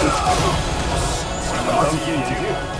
啊我要当夜